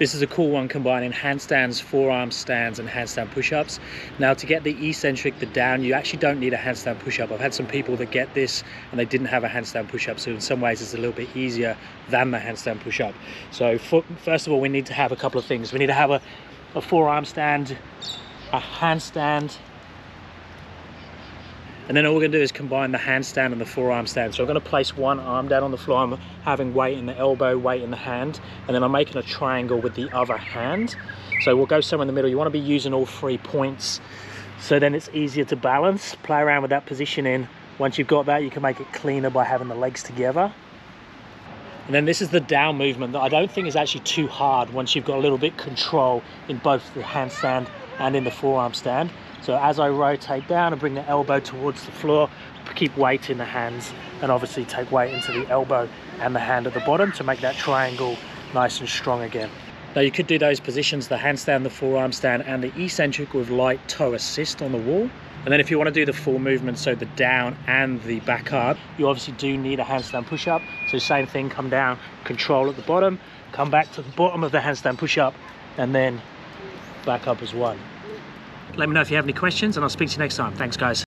This is a cool one combining handstands, forearm stands and handstand push-ups. Now to get the eccentric, the down, you actually don't need a handstand push-up. I've had some people that get this and they didn't have a handstand push-up. So in some ways it's a little bit easier than the handstand push-up. So for, first of all, we need to have a couple of things. We need to have a, a forearm stand, a handstand, and then all we're gonna do is combine the handstand and the forearm stand. So I'm gonna place one arm down on the floor. I'm having weight in the elbow, weight in the hand, and then I'm making a triangle with the other hand. So we'll go somewhere in the middle. You wanna be using all three points. So then it's easier to balance. Play around with that positioning. Once you've got that, you can make it cleaner by having the legs together. And then this is the down movement that I don't think is actually too hard once you've got a little bit control in both the handstand and in the forearm stand. So as I rotate down and bring the elbow towards the floor, keep weight in the hands and obviously take weight into the elbow and the hand at the bottom to make that triangle nice and strong again. Now you could do those positions, the handstand, the forearm stand and the eccentric with light toe assist on the wall. And then if you want to do the full movement, so the down and the back up, you obviously do need a handstand push-up. So same thing, come down, control at the bottom, come back to the bottom of the handstand push-up and then back up as one. Let me know if you have any questions and I'll speak to you next time. Thanks guys.